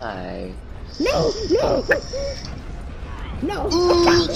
I. Oh. No, no, no. no.